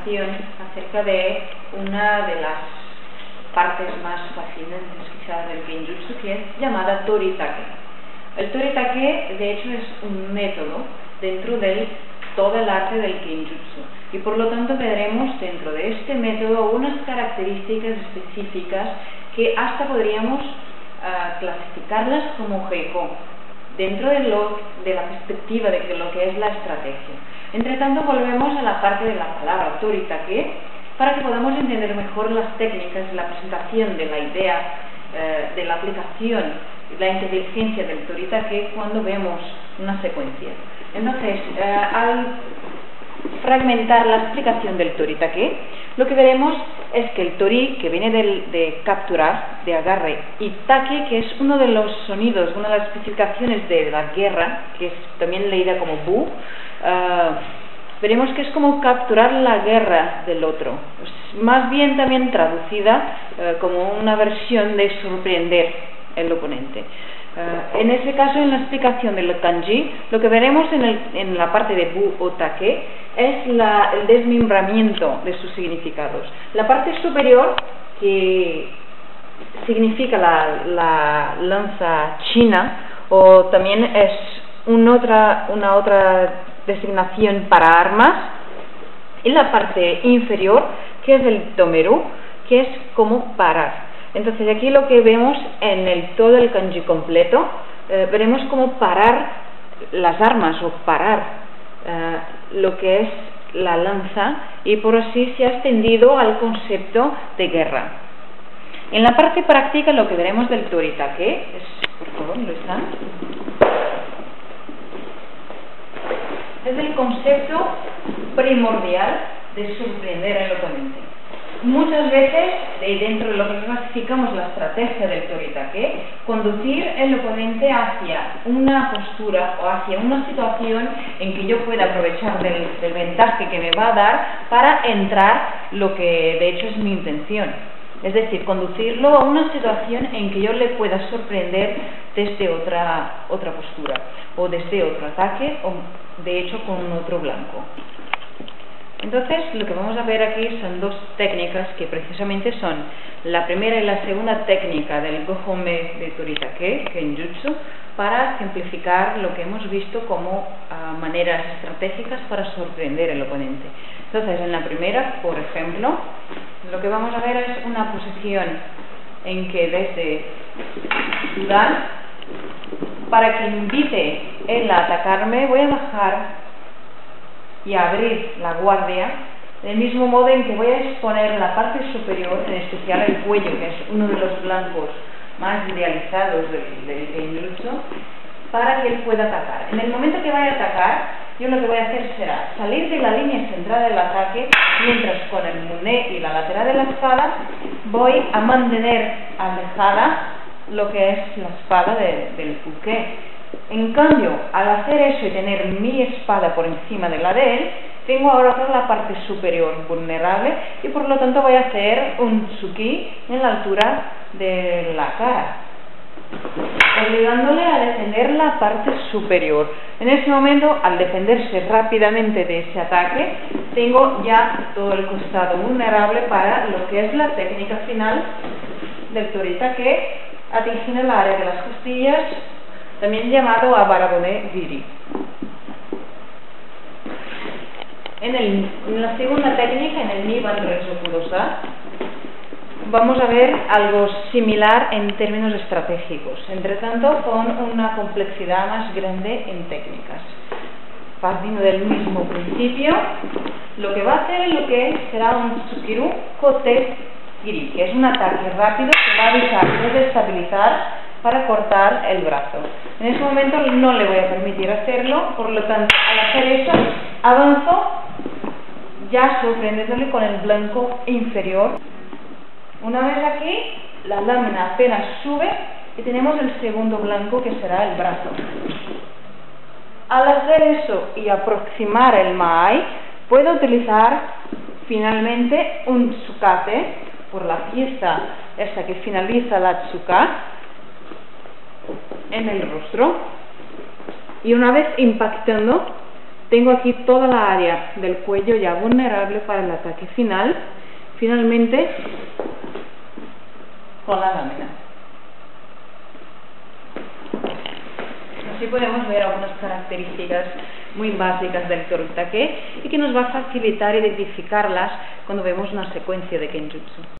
acerca de una de las partes más fascinantes quizás del Genjutsu, que es llamada Toritake. El Toritake, de hecho, es un método dentro de todo el arte del Genjutsu. Y por lo tanto veremos dentro de este método unas características específicas que hasta podríamos ah, clasificarlas como Heiko, dentro de, lo, de la perspectiva de que lo que es la estrategia. Entre tanto, volvemos a la parte de la palabra Toritake para que podamos entender mejor las técnicas, la presentación de la idea, eh, de la aplicación, la inteligencia del Toritake cuando vemos una secuencia. Entonces, eh, al fragmentar la explicación del Toritake, lo que veremos es que el tori, que viene de capturar, de agarre, y take, que es uno de los sonidos, una de las especificaciones de la guerra, que es también leída como bu, uh, veremos que es como capturar la guerra del otro, más bien también traducida eh, como una versión de sorprender el oponente. Eh, en ese caso, en la explicación del kanji, lo que veremos en, el, en la parte de bu o take es la, el desmembramiento de sus significados. La parte superior, que significa la, la lanza china, o también es una otra, una otra designación para armas, y la parte inferior, que es el tomeru, que es como parar. Entonces aquí lo que vemos en el todo el kanji completo, eh, veremos como parar las armas o parar eh, lo que es la lanza y por así se ha extendido al concepto de guerra. En la parte práctica lo que veremos del toritake es, por favor, es el concepto primordial de sorprender al oponente. Muchas veces, dentro de lo que clasificamos la estrategia del toritake, conducir el oponente hacia una postura o hacia una situación en que yo pueda aprovechar del, del ventaje que me va a dar para entrar lo que de hecho es mi intención. Es decir, conducirlo a una situación en que yo le pueda sorprender desde otra, otra postura o desde otro ataque o de hecho con otro blanco. Entonces, lo que vamos a ver aquí son dos técnicas que precisamente son la primera y la segunda técnica del Gohome de Toritake, Kenjutsu, para ejemplificar lo que hemos visto como ah, maneras estratégicas para sorprender al oponente. Entonces, en la primera, por ejemplo, lo que vamos a ver es una posición en que desde Sudán, para que invite él a atacarme, voy a bajar y abrir la guardia, del mismo modo en que voy a exponer la parte superior, en especial el cuello, que es uno de los blancos más idealizados del, del para que él pueda atacar. En el momento que vaya a atacar, yo lo que voy a hacer será salir de la línea central del ataque, mientras con el muné y la lateral de la espada voy a mantener alejada lo que es la espada del puqué en cambio, al hacer eso y tener mi espada por encima de la de él, tengo ahora la parte superior vulnerable y por lo tanto voy a hacer un tsuki en la altura de la cara, obligándole a defender la parte superior. En ese momento, al defenderse rápidamente de ese ataque, tengo ya todo el costado vulnerable para lo que es la técnica final del torita que atinge el área de las costillas también llamado a Barabone Giri. En, en, la segunda técnica, en el Niban Kudosa, vamos a ver algo similar en términos estratégicos, entre tanto con una complejidad más grande en técnicas. Partiendo del mismo principio, lo que va a hacer lo que será un Tsukiru Kote Giri, que es un ataque rápido que va a avisar de estabilizar para cortar el brazo. En ese momento no le voy a permitir hacerlo, por lo tanto, al hacer eso, avanzo ya sorprendiéndole con el blanco inferior. Una vez aquí, la lámina apenas sube y tenemos el segundo blanco que será el brazo. Al hacer eso y aproximar el mai, puedo utilizar finalmente un tsukate por la pieza esa que finaliza la tsuka en el rostro y una vez impactando Tengo aquí toda la área del cuello ya vulnerable para el ataque final. Finalmente, con la lámina. Así podemos ver algunas características muy básicas del Torutake y que nos va a facilitar identificarlas cuando vemos una secuencia de Kenjutsu.